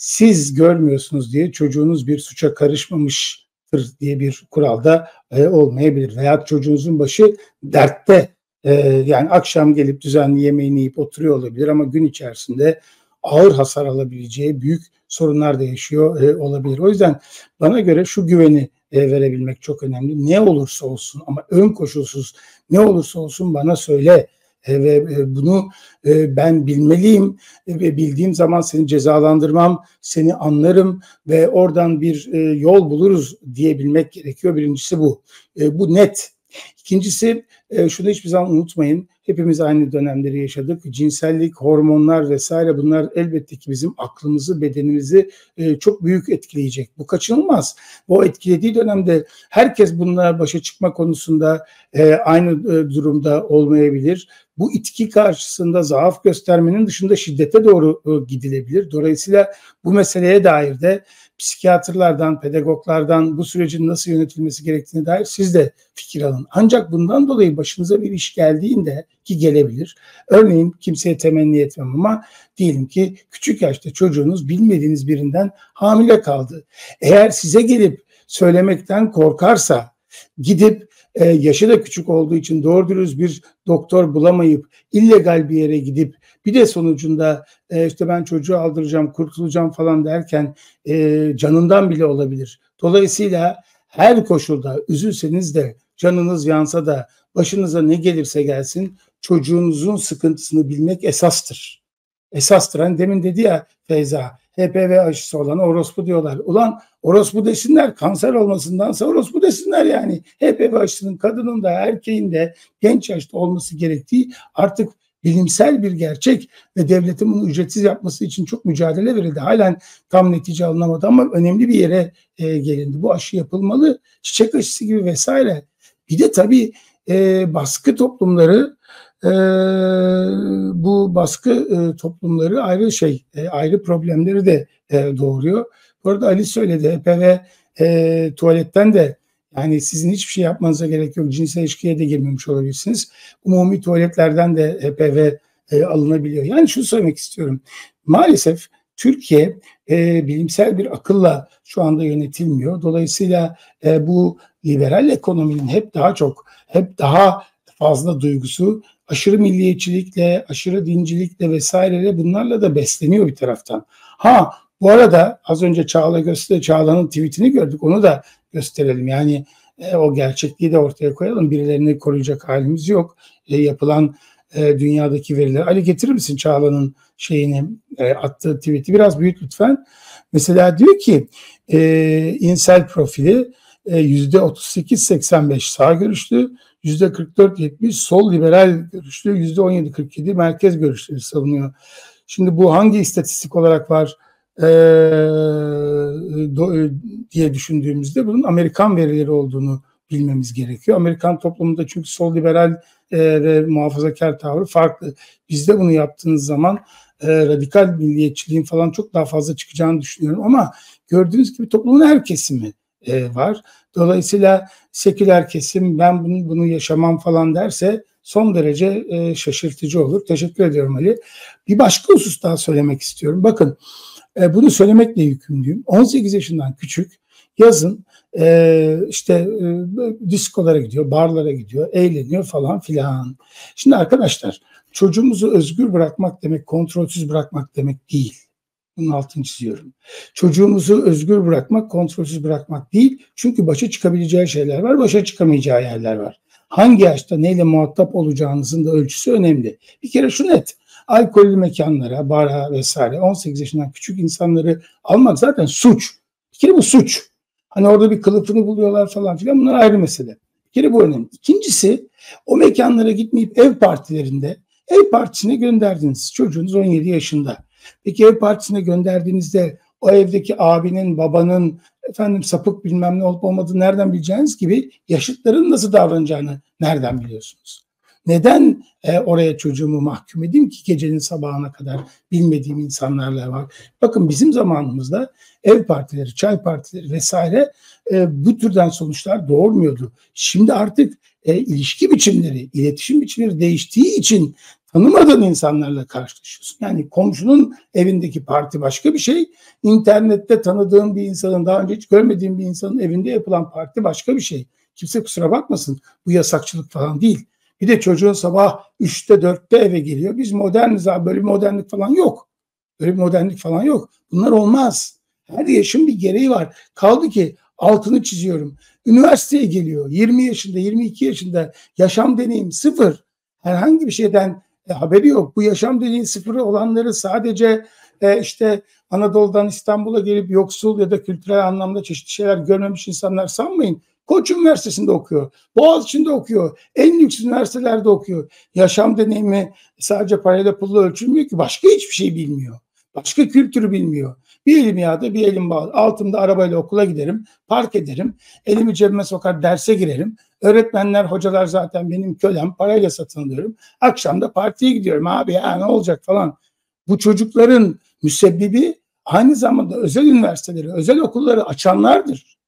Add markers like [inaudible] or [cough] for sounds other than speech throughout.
siz görmüyorsunuz diye çocuğunuz bir suça karışmamıştır diye bir kuralda e, olmayabilir. Veya çocuğunuzun başı dertte e, yani akşam gelip düzenli yemeğini yiyip oturuyor olabilir ama gün içerisinde ağır hasar alabileceği büyük sorunlar da yaşıyor e, olabilir. O yüzden bana göre şu güveni e, verebilmek çok önemli. Ne olursa olsun ama ön koşulsuz ne olursa olsun bana söyle ve e, bunu e, ben bilmeliyim e, ve bildiğim zaman seni cezalandırmam, seni anlarım ve oradan bir e, yol buluruz diyebilmek gerekiyor. Birincisi bu. E, bu net. İkincisi e, şunu hiçbir zaman unutmayın. Hepimiz aynı dönemleri yaşadık. Cinsellik, hormonlar vesaire bunlar elbette ki bizim aklımızı, bedenimizi e, çok büyük etkileyecek. Bu kaçınılmaz. O etkilediği dönemde herkes bununla başa çıkma konusunda e, aynı e, durumda olmayabilir. Bu itki karşısında zaaf göstermenin dışında şiddete doğru e, gidilebilir. Dolayısıyla bu meseleye dair de psikiyatrlardan, pedagoglardan bu sürecin nasıl yönetilmesi gerektiğine dair siz de fikir alın. Ancak bundan dolayı başınıza bir iş geldiğinde ki gelebilir. Örneğin kimseye temenni etmem ama diyelim ki küçük yaşta çocuğunuz bilmediğiniz birinden hamile kaldı. Eğer size gelip söylemekten korkarsa gidip e, yaşı da küçük olduğu için doğru dürüst bir doktor bulamayıp illegal bir yere gidip bir de sonucunda e, işte ben çocuğu aldıracağım, kurtulacağım falan derken e, canından bile olabilir. Dolayısıyla her koşulda üzülseniz de canınız yansa da başınıza ne gelirse gelsin çocuğunuzun sıkıntısını bilmek esastır. Esastır. Hani demin dedi ya Feyza HPV aşısı olan orospu diyorlar. Ulan orospu desinler kanser olmasındansa orospu desinler yani. HPV aşısının kadının da erkeğin de genç yaşta olması gerektiği artık bilimsel bir gerçek ve devletin bunu ücretsiz yapması için çok mücadele verildi. Halen tam netice alınamadı ama önemli bir yere e, gelindi. Bu aşı yapılmalı. Çiçek aşısı gibi vesaire. Bir de tabii e, baskı toplumları e, bu baskı e, toplumları ayrı şey, e, ayrı problemleri de e, doğuruyor. Bu arada Ali söyledi HPV e, tuvaletten de yani sizin hiçbir şey yapmanıza gerek yok. Cinsel ilişkiye de girmemiş olabilirsiniz. Umumi tuvaletlerden de HPV e, alınabiliyor. Yani şunu söylemek istiyorum. Maalesef Türkiye e, bilimsel bir akılla şu anda yönetilmiyor. Dolayısıyla e, bu liberal ekonominin hep daha çok, hep daha fazla duygusu aşırı milliyetçilikle, aşırı dincilikle vesaireyle bunlarla da besleniyor bir taraftan. Ha bu arada az önce Çağla gösterdi, Çağla'nın tweetini gördük. Onu da gösterelim. Yani e, o gerçekliği de ortaya koyalım. Birilerini koruyacak halimiz yok. E, yapılan e, dünyadaki veriler. Ali getirir misin Çağla'nın şeyini e, attığı tweet'i biraz büyüt lütfen. Mesela diyor ki e, insel profili yüzde 38-85 sağ görüşlü, yüzde 44-70 sol liberal görüşlü, yüzde 17-47 merkez görüşleri savunuyor. Şimdi bu hangi istatistik olarak var e, do, diye düşündüğümüzde bunun Amerikan verileri olduğunu bilmemiz gerekiyor. Amerikan toplumunda çünkü sol liberal e, ve muhafazakar tavrı farklı. Bizde bunu yaptığınız zaman e, radikal milliyetçiliğin falan çok daha fazla çıkacağını düşünüyorum ama gördüğünüz gibi toplumun her kesimi e, var. Dolayısıyla seküler kesim ben bunu, bunu yaşamam falan derse son derece e, şaşırtıcı olur. Teşekkür ediyorum Ali. Bir başka husus daha söylemek istiyorum. Bakın e, bunu söylemekle yükümlüyüm. 18 yaşından küçük yazın e, işte e, diskolara gidiyor, barlara gidiyor, eğleniyor falan filan. Şimdi arkadaşlar çocuğumuzu özgür bırakmak demek kontrolsüz bırakmak demek değil. Bunun altını çiziyorum. Çocuğumuzu özgür bırakmak, kontrolsüz bırakmak değil. Çünkü başa çıkabileceği şeyler var, başa çıkamayacağı yerler var. Hangi yaşta neyle muhatap olacağınızın da ölçüsü önemli. Bir kere şu net. Alkollü mekanlara, bara vesaire 18 yaşından küçük insanları almak zaten suç. Bir kere bu suç. Hani orada bir kılıfını buluyorlar falan filan bunlar ayrı mesele. Bir kere bu önemli. İkincisi o mekanlara gitmeyip ev partilerinde ev partisine gönderdiniz. Çocuğunuz 17 yaşında. Peki ev partisine gönderdiğinizde o evdeki abinin, babanın, efendim sapık bilmem ne olup olmadığını nereden bileceğiniz gibi yaşıtların nasıl davranacağını nereden biliyorsunuz? Neden e, oraya çocuğumu mahkum edeyim ki gecenin sabahına kadar bilmediğim insanlarla var. Bakın bizim zamanımızda ev partileri, çay partileri vesaire e, bu türden sonuçlar doğurmuyordu. Şimdi artık e, ilişki biçimleri, iletişim biçimleri değiştiği için tanımadığın insanlarla karşılaşıyorsun. Yani komşunun evindeki parti başka bir şey. İnternette tanıdığın bir insanın, daha önce hiç görmediğin bir insanın evinde yapılan parti başka bir şey. Kimse kusura bakmasın. Bu yasakçılık falan değil. Bir de çocuğun sabah 3'te 4'te eve geliyor. Biz moderniz abi böyle bir modernlik falan yok. Böyle bir modernlik falan yok. Bunlar olmaz. Her yaşın bir gereği var. Kaldı ki altını çiziyorum. Üniversiteye geliyor. 20 yaşında, 22 yaşında yaşam deneyim sıfır. Herhangi bir şeyden e, haberi yok. Bu yaşam deneyim sıfırı olanları sadece e, işte Anadolu'dan İstanbul'a gelip yoksul ya da kültürel anlamda çeşitli şeyler görmemiş insanlar sanmayın. Koç Üniversitesi'nde okuyor. Boğaziçi'nde okuyor. En lüks üniversitelerde okuyor. Yaşam deneyimi sadece parayla pulla ölçülmüyor ki. Başka hiçbir şey bilmiyor. Başka kültürü bilmiyor. Bir elim yağda bir elim bağlı. Altımda arabayla okula giderim. Park ederim. Elimi cebime sokar derse girerim. Öğretmenler, hocalar zaten benim kölem. Parayla satın alıyorum. Akşam da partiye gidiyorum. Abi ya ne olacak falan. Bu çocukların müsebbibi aynı zamanda özel üniversiteleri, özel okulları açanlardır.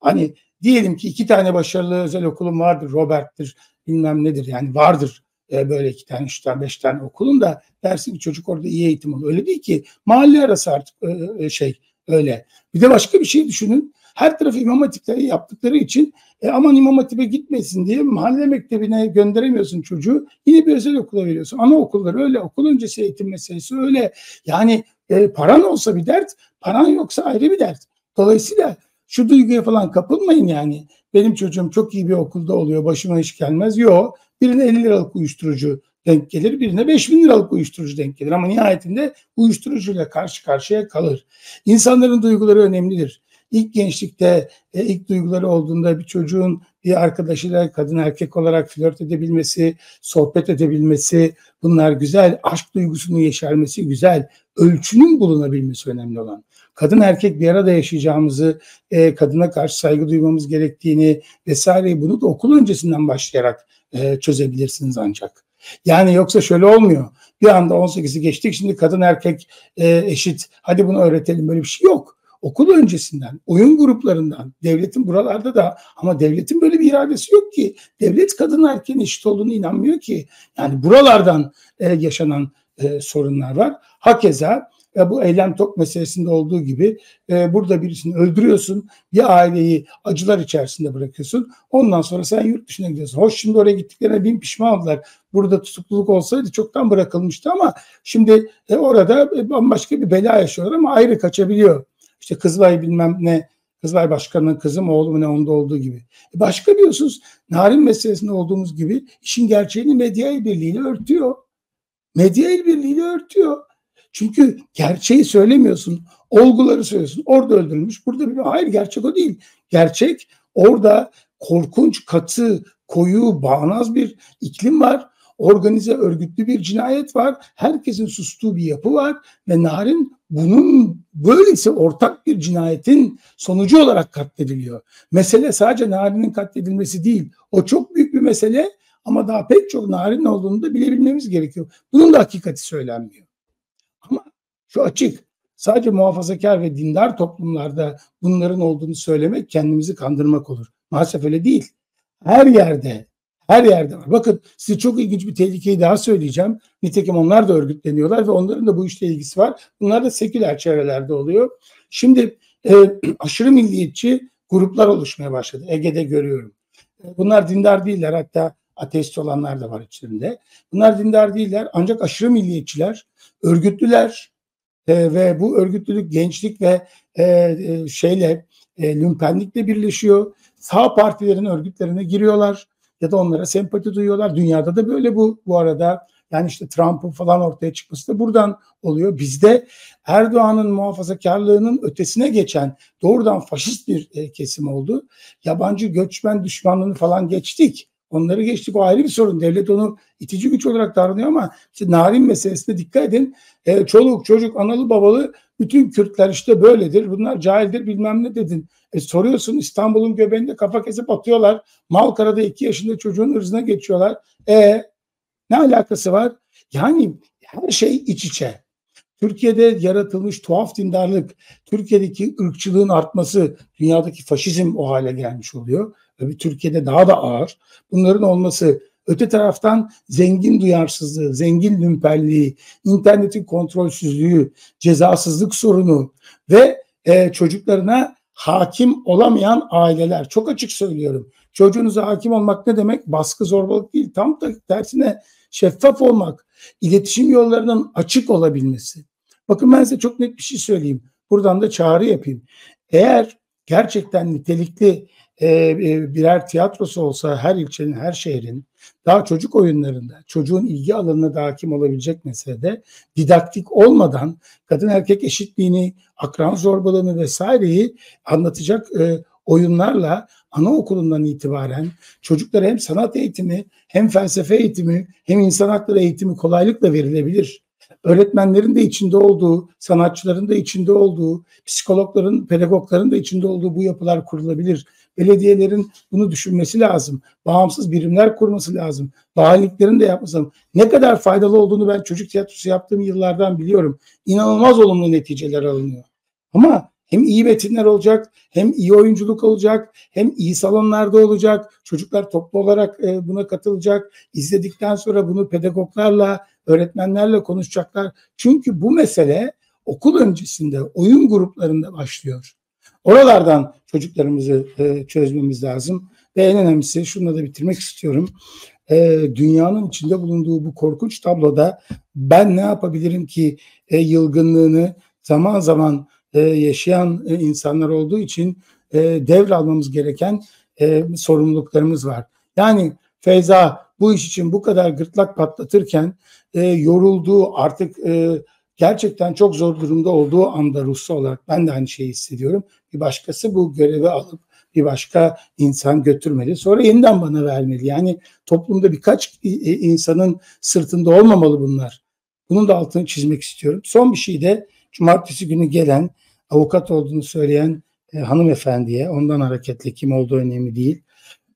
Hani diyelim ki iki tane başarılı özel okulum vardır. Robert'tir bilmem nedir yani vardır e, böyle iki tane, üç tane, beş tane okulun da dersin ki çocuk orada iyi eğitim alıyor. Öyle değil ki. Mahalle arası artık e, e, şey öyle. Bir de başka bir şey düşünün. Her tarafı imam hatipleri yaptıkları için e, aman imam hatibe gitmesin diye mahalle mektebine gönderemiyorsun çocuğu. Yine bir özel okula veriyorsun. Anaokulları öyle, okul öncesi eğitim meselesi öyle. Yani e, paran olsa bir dert, paran yoksa ayrı bir dert. Dolayısıyla şu duyguya falan kapılmayın yani. Benim çocuğum çok iyi bir okulda oluyor, başıma hiç gelmez. Yok. Birine 50 liralık uyuşturucu denk gelir, birine 5 bin liralık uyuşturucu denk gelir. Ama nihayetinde uyuşturucuyla karşı karşıya kalır. İnsanların duyguları önemlidir. İlk gençlikte e, ilk duyguları olduğunda bir çocuğun bir arkadaşıyla kadın erkek olarak flört edebilmesi, sohbet edebilmesi bunlar güzel. Aşk duygusunun yeşermesi güzel. Ölçünün bulunabilmesi önemli olan kadın erkek bir arada yaşayacağımızı, e, kadına karşı saygı duymamız gerektiğini vesaireyi bunu da okul öncesinden başlayarak e, çözebilirsiniz ancak. Yani yoksa şöyle olmuyor. Bir anda 18'i geçtik şimdi kadın erkek e, eşit hadi bunu öğretelim böyle bir şey yok. Okul öncesinden, oyun gruplarından, devletin buralarda da ama devletin böyle bir iradesi yok ki. Devlet kadın erkeğin eşit olduğunu inanmıyor ki. Yani buralardan e, yaşanan e, sorunlar var. Hakeza e, bu eylem tok meselesinde olduğu gibi e, burada birisini öldürüyorsun. Bir aileyi acılar içerisinde bırakıyorsun. Ondan sonra sen yurt dışına gidiyorsun. Hoş şimdi oraya gittiklerine bin pişman oldular. Burada tutukluluk olsaydı çoktan bırakılmıştı ama şimdi e, orada e, bambaşka bir bela yaşıyorlar ama ayrı kaçabiliyor. İşte Kızılay bilmem ne Kızılay Başkanı'nın kızı mı oğlu mu ne onda olduğu gibi. E başka biliyorsunuz narin meselesinde olduğumuz gibi işin gerçeğini medya birliğiyle örtüyor. Medya birliğiyle örtüyor. Çünkü gerçeği söylemiyorsun. Olguları söylüyorsun. Orada öldürülmüş. Burada bir hayır gerçek o değil. Gerçek orada korkunç, katı, koyu, bağnaz bir iklim var. Organize, örgütlü bir cinayet var. Herkesin sustuğu bir yapı var ve Narin bunun böylesi ortak bir cinayetin sonucu olarak katlediliyor. Mesele sadece Narin'in katledilmesi değil. O çok büyük bir mesele ama daha pek çok Narin olduğunu da bilebilmemiz gerekiyor. Bunun da hakikati söylenmiyor. Şu açık. Sadece muhafazakar ve dindar toplumlarda bunların olduğunu söylemek kendimizi kandırmak olur. Maalesef öyle değil. Her yerde, her yerde var. Bakın size çok ilginç bir tehlikeyi daha söyleyeceğim. Nitekim onlar da örgütleniyorlar ve onların da bu işle ilgisi var. Bunlar da seküler çevrelerde oluyor. Şimdi e, [clears throat] aşırı milliyetçi gruplar oluşmaya başladı. Ege'de görüyorum. E, bunlar dindar değiller hatta ateist olanlar da var içlerinde. Bunlar dindar değiller ancak aşırı milliyetçiler, örgütlüler, e, ve bu örgütlülük gençlik ve e, e, şeyle e, lümpenlikle birleşiyor. Sağ partilerin örgütlerine giriyorlar ya da onlara sempati duyuyorlar. Dünyada da böyle bu bu arada. Yani işte Trump'ın falan ortaya çıkması da buradan oluyor. Bizde Erdoğan'ın muhafazakarlığının ötesine geçen doğrudan faşist bir e, kesim oldu. Yabancı göçmen düşmanlığını falan geçtik. Onları geçtik o ayrı bir sorun. Devlet onu itici güç olarak davranıyor ama işte narin meselesine dikkat edin. E, çoluk çocuk analı babalı bütün Kürtler işte böyledir. Bunlar cahildir bilmem ne dedin. E, soruyorsun İstanbul'un göbeğinde kafa kesip atıyorlar. Malkara'da iki yaşında çocuğun ırzına geçiyorlar. E ne alakası var? Yani her şey iç içe. Türkiye'de yaratılmış tuhaf dindarlık, Türkiye'deki ırkçılığın artması, dünyadaki faşizm o hale gelmiş oluyor. Tabii Türkiye'de daha da ağır. Bunların olması Öte taraftan zengin duyarsızlığı, zengin lümperliği, internetin kontrolsüzlüğü, cezasızlık sorunu ve e, çocuklarına hakim olamayan aileler. Çok açık söylüyorum. Çocuğunuza hakim olmak ne demek? Baskı, zorbalık değil. Tam da tersine şeffaf olmak, iletişim yollarının açık olabilmesi. Bakın ben size çok net bir şey söyleyeyim. Buradan da çağrı yapayım. Eğer gerçekten nitelikli e, birer tiyatrosu olsa her ilçenin, her şehrin daha çocuk oyunlarında çocuğun ilgi alanına da hakim olabilecek meselede didaktik olmadan kadın erkek eşitliğini, akran zorbalığını vesaireyi anlatacak e, oyunlarla anaokulundan itibaren çocuklara hem sanat eğitimi hem felsefe eğitimi hem insan hakları eğitimi kolaylıkla verilebilir. Öğretmenlerin de içinde olduğu, sanatçıların da içinde olduğu, psikologların, pedagogların da içinde olduğu bu yapılar kurulabilir. Belediyelerin bunu düşünmesi lazım. Bağımsız birimler kurması lazım. Valiliklerin de yapması lazım. Ne kadar faydalı olduğunu ben çocuk tiyatrosu yaptığım yıllardan biliyorum. İnanılmaz olumlu neticeler alınıyor. Ama hem iyi metinler olacak, hem iyi oyunculuk olacak, hem iyi salonlarda olacak. Çocuklar toplu olarak e, buna katılacak. İzledikten sonra bunu pedagoglarla, öğretmenlerle konuşacaklar. Çünkü bu mesele okul öncesinde oyun gruplarında başlıyor. Oralardan çocuklarımızı e, çözmemiz lazım. Ve en önemlisi şununla da bitirmek istiyorum. E, dünyanın içinde bulunduğu bu korkunç tabloda ben ne yapabilirim ki e, yılgınlığını zaman zaman e, yaşayan e, insanlar olduğu için e, devralmamız gereken e, sorumluluklarımız var. Yani Feyza bu iş için bu kadar gırtlak patlatırken e, yorulduğu artık e, gerçekten çok zor durumda olduğu anda Rusya olarak ben de aynı şeyi hissediyorum. Bir başkası bu görevi alıp bir başka insan götürmeli. Sonra yeniden bana vermeli. Yani toplumda birkaç insanın sırtında olmamalı bunlar. Bunun da altını çizmek istiyorum. Son bir şey de cumartesi günü gelen avukat olduğunu söyleyen e, hanımefendiye ondan hareketle kim olduğu önemli değil.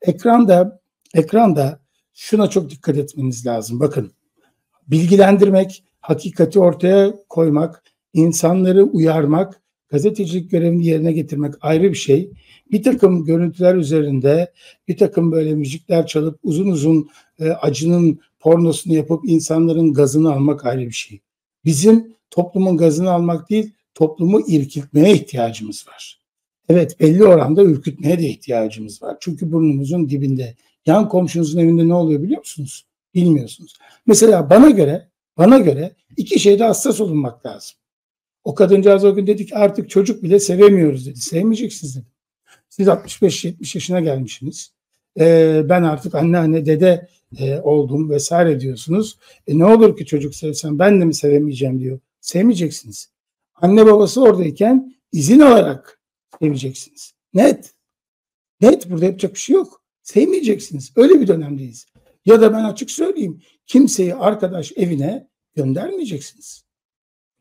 Ekranda ekranda şuna çok dikkat etmeniz lazım. Bakın bilgilendirmek, hakikati ortaya koymak, insanları uyarmak, gazetecilik görevini yerine getirmek ayrı bir şey. Bir takım görüntüler üzerinde bir takım böyle müzikler çalıp uzun uzun e, acının pornosunu yapıp insanların gazını almak ayrı bir şey. Bizim toplumun gazını almak değil, toplumu irkiltmeye ihtiyacımız var. Evet belli oranda ürkütmeye de ihtiyacımız var. Çünkü burnumuzun dibinde. Yan komşunuzun evinde ne oluyor biliyor musunuz? Bilmiyorsunuz. Mesela bana göre bana göre iki şeyde hassas olunmak lazım. O kadıncağız o gün dedik artık çocuk bile sevemiyoruz dedi. Sevmeyeceksiniz dedi. Siz 65-70 yaşına gelmişsiniz. Ee, ben artık anneanne dede e, oldum vesaire diyorsunuz. E, ne olur ki çocuk sevsem ben de mi sevemeyeceğim diyor. Sevmeyeceksiniz. Anne babası oradayken izin alarak seveceksiniz. Net. Net burada yapacak bir şey yok. Sevmeyeceksiniz. Öyle bir dönemdeyiz. Ya da ben açık söyleyeyim. Kimseyi arkadaş evine göndermeyeceksiniz.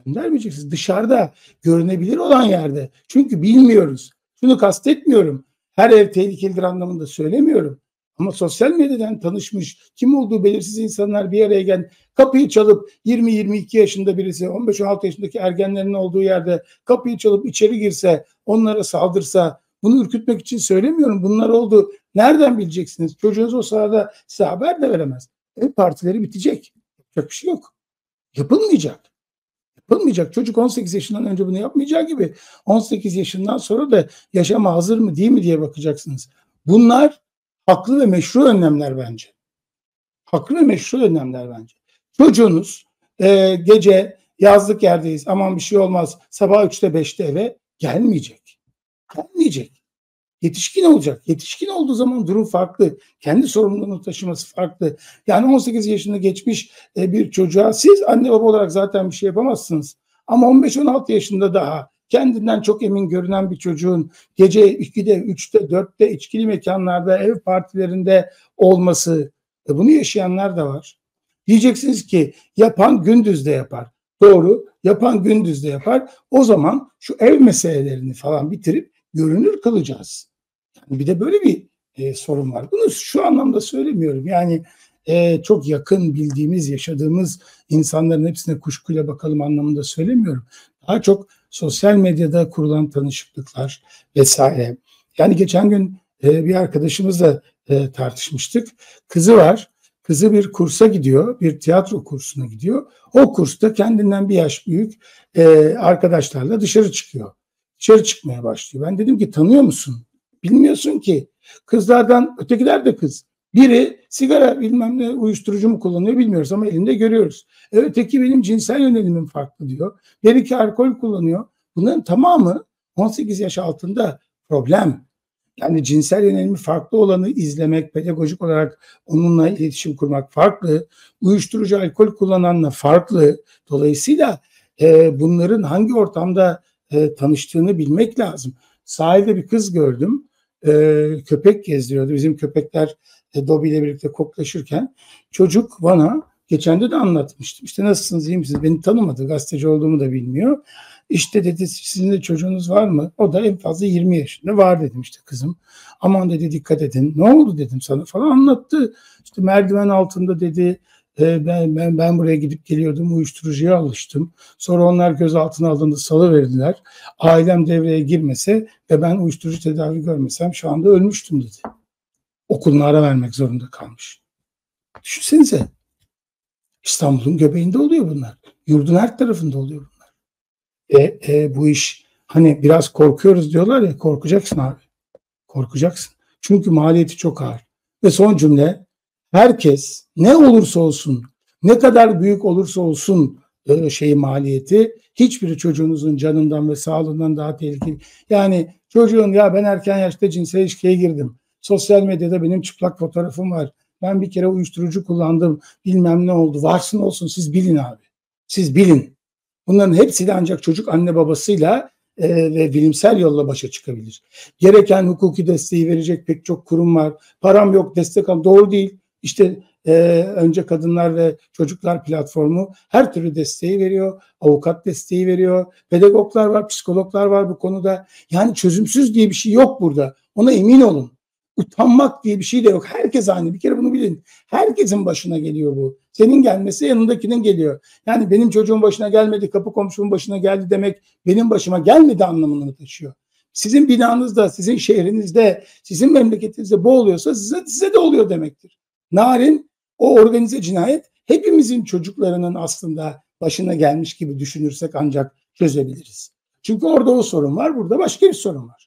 Göndermeyeceksiniz. Dışarıda görünebilir olan yerde. Çünkü bilmiyoruz. Şunu kastetmiyorum. Her ev tehlikelidir anlamında söylemiyorum. Ama sosyal medyadan tanışmış, kim olduğu belirsiz insanlar bir araya gel, kapıyı çalıp 20-22 yaşında birisi, 15-16 yaşındaki ergenlerin olduğu yerde kapıyı çalıp içeri girse, onlara saldırsa, bunu ürkütmek için söylemiyorum. Bunlar oldu. Nereden bileceksiniz? Çocuğunuz o sırada size haber de veremez. Partileri bitecek. Yapacak bir şey yok. Yapılmayacak. Yapılmayacak. Çocuk 18 yaşından önce bunu yapmayacağı gibi 18 yaşından sonra da yaşama hazır mı değil mi diye bakacaksınız. Bunlar haklı ve meşru önlemler bence. Haklı ve meşru önlemler bence. Çocuğunuz e, gece yazlık yerdeyiz aman bir şey olmaz sabah 3'te 5'te eve gelmeyecek. Gelmeyecek. Yetişkin olacak. Yetişkin olduğu zaman durum farklı. Kendi sorumluluğunu taşıması farklı. Yani 18 yaşını geçmiş e, bir çocuğa siz anne baba olarak zaten bir şey yapamazsınız. Ama 15-16 yaşında daha kendinden çok emin görünen bir çocuğun gece 2'de, 3'te, 4'te içkili mekanlarda, ev partilerinde olması, e bunu yaşayanlar da var. Diyeceksiniz ki yapan gündüz de yapar. Doğru, yapan gündüz de yapar. O zaman şu ev meselelerini falan bitirip görünür kılacağız. Bir de böyle bir e, sorun var. Bunu şu anlamda söylemiyorum. Yani e, çok yakın bildiğimiz, yaşadığımız insanların hepsine kuşkuyla bakalım anlamında söylemiyorum. Daha çok sosyal medyada kurulan tanışıklıklar vesaire. Yani geçen gün e, bir arkadaşımızla e, tartışmıştık. Kızı var. Kızı bir kursa gidiyor, bir tiyatro kursuna gidiyor. O kursta kendinden bir yaş büyük e, arkadaşlarla dışarı çıkıyor. Dışarı çıkmaya başlıyor. Ben dedim ki tanıyor musun? Bilmiyorsun ki. Kızlardan, ötekiler de kız. Biri sigara bilmem ne uyuşturucu mu kullanıyor bilmiyoruz ama elinde görüyoruz. E, öteki benim cinsel yönelimim farklı diyor. Bir iki alkol kullanıyor. Bunların tamamı 18 yaş altında problem. Yani cinsel yönelimi farklı olanı izlemek, pedagojik olarak onunla iletişim kurmak farklı. Uyuşturucu alkol kullananla farklı. Dolayısıyla e, bunların hangi ortamda e, tanıştığını bilmek lazım. Sahilde bir kız gördüm. E, köpek gezdiriyordu. Bizim köpekler e, Dobby ile birlikte koklaşırken. Çocuk bana geçen de anlatmıştım. İşte nasılsınız, iyi misiniz? Beni tanımadı. Gazeteci olduğumu da bilmiyor. İşte dedi sizin de çocuğunuz var mı? O da en fazla 20 yaşında var dedim işte kızım. Aman dedi dikkat edin. Ne oldu dedim sana falan anlattı. İşte merdiven altında dedi e, ben, ben, ben buraya gidip geliyordum uyuşturucuya alıştım. Sonra onlar gözaltına alındı salı verdiler. Ailem devreye girmese ve ben uyuşturucu tedavi görmesem şu anda ölmüştüm dedi. Okuluna ara vermek zorunda kalmış. Düşünsenize. İstanbul'un göbeğinde oluyor bunlar. Yurdun her tarafında oluyor bunlar. E, e, bu iş hani biraz korkuyoruz diyorlar ya korkacaksın abi. Korkacaksın. Çünkü maliyeti çok ağır. Ve son cümle herkes ne olursa olsun ne kadar büyük olursa olsun e, şey maliyeti hiçbiri çocuğunuzun canından ve sağlığından daha tehlikeli. Yani çocuğun ya ben erken yaşta cinsel ilişkiye girdim. Sosyal medyada benim çıplak fotoğrafım var. Ben bir kere uyuşturucu kullandım. Bilmem ne oldu. Varsın olsun siz bilin abi. Siz bilin. Bunların hepsiyle ancak çocuk anne babasıyla e, ve bilimsel yolla başa çıkabilir. Gereken hukuki desteği verecek pek çok kurum var. Param yok destek al. Doğru değil. İşte e, önce kadınlar ve çocuklar platformu her türlü desteği veriyor. Avukat desteği veriyor. Pedagoglar var, psikologlar var bu konuda. Yani çözümsüz diye bir şey yok burada. Ona emin olun. Utanmak diye bir şey de yok. Herkes aynı. Bir kere bunu bilin. Herkesin başına geliyor bu. Senin gelmesi yanındakinin geliyor. Yani benim çocuğum başına gelmedi, kapı komşumun başına geldi demek benim başıma gelmedi anlamını taşıyor. Sizin binanızda, sizin şehrinizde, sizin memleketinizde bu oluyorsa size, size de oluyor demektir. Narin o organize cinayet hepimizin çocuklarının aslında başına gelmiş gibi düşünürsek ancak çözebiliriz. Çünkü orada o sorun var, burada başka bir sorun var.